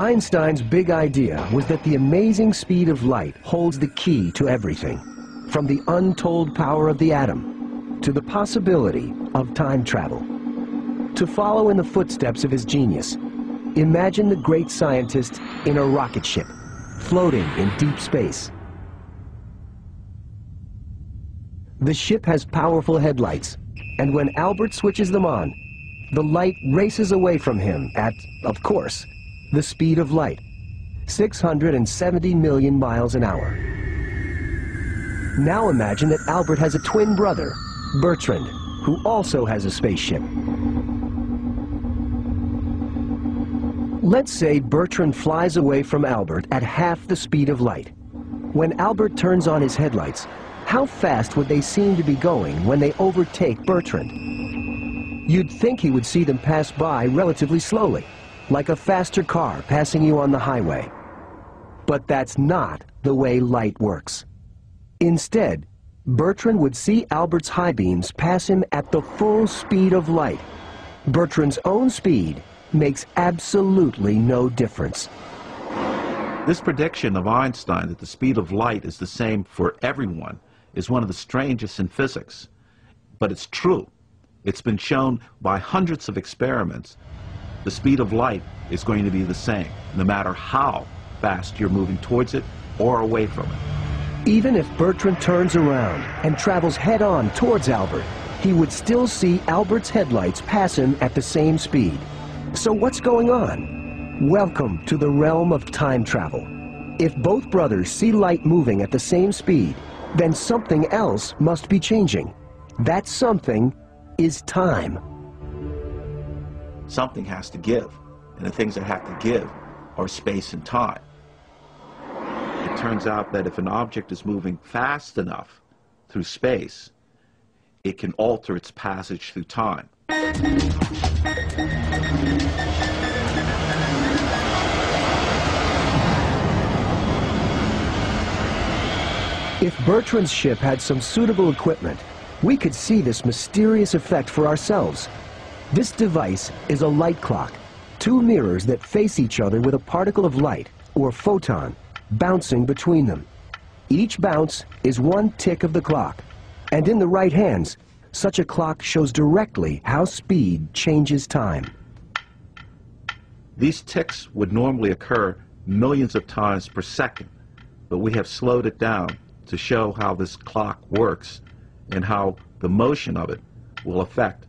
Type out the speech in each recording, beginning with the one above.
Einstein's big idea was that the amazing speed of light holds the key to everything, from the untold power of the atom to the possibility of time travel. To follow in the footsteps of his genius, imagine the great scientist in a rocket ship, floating in deep space. The ship has powerful headlights, and when Albert switches them on, the light races away from him at, of course, the speed of light, 670 million miles an hour. Now imagine that Albert has a twin brother, Bertrand, who also has a spaceship. Let's say Bertrand flies away from Albert at half the speed of light. When Albert turns on his headlights, how fast would they seem to be going when they overtake Bertrand? You'd think he would see them pass by relatively slowly like a faster car passing you on the highway. But that's not the way light works. Instead, Bertrand would see Albert's high beams pass him at the full speed of light. Bertrand's own speed makes absolutely no difference. This prediction of Einstein that the speed of light is the same for everyone is one of the strangest in physics. But it's true. It's been shown by hundreds of experiments the speed of light is going to be the same, no matter how fast you're moving towards it or away from it. Even if Bertrand turns around and travels head-on towards Albert, he would still see Albert's headlights pass him at the same speed. So what's going on? Welcome to the realm of time travel. If both brothers see light moving at the same speed, then something else must be changing. That something is time something has to give. And the things that have to give are space and time. It turns out that if an object is moving fast enough through space, it can alter its passage through time. If Bertrand's ship had some suitable equipment, we could see this mysterious effect for ourselves this device is a light clock, two mirrors that face each other with a particle of light, or photon, bouncing between them. Each bounce is one tick of the clock, and in the right hands, such a clock shows directly how speed changes time. These ticks would normally occur millions of times per second, but we have slowed it down to show how this clock works and how the motion of it will affect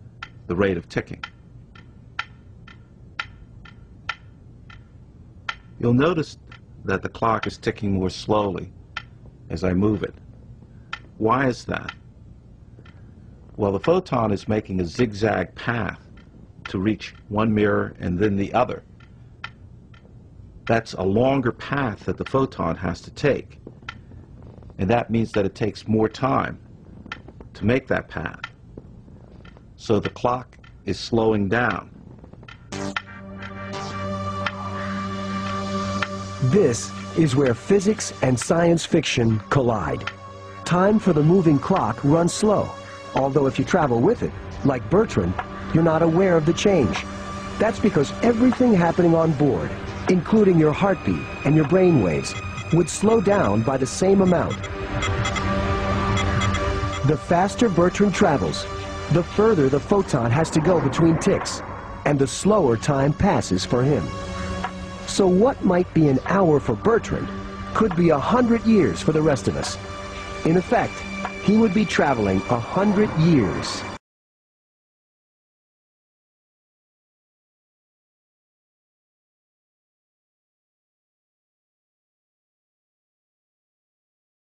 the rate of ticking. You'll notice that the clock is ticking more slowly as I move it. Why is that? Well, the photon is making a zigzag path to reach one mirror and then the other. That's a longer path that the photon has to take. And that means that it takes more time to make that path so the clock is slowing down. This is where physics and science fiction collide. Time for the moving clock runs slow, although if you travel with it, like Bertrand, you're not aware of the change. That's because everything happening on board, including your heartbeat and your brain waves, would slow down by the same amount. The faster Bertrand travels, the further the photon has to go between ticks, and the slower time passes for him. So what might be an hour for Bertrand could be a hundred years for the rest of us. In effect, he would be traveling a hundred years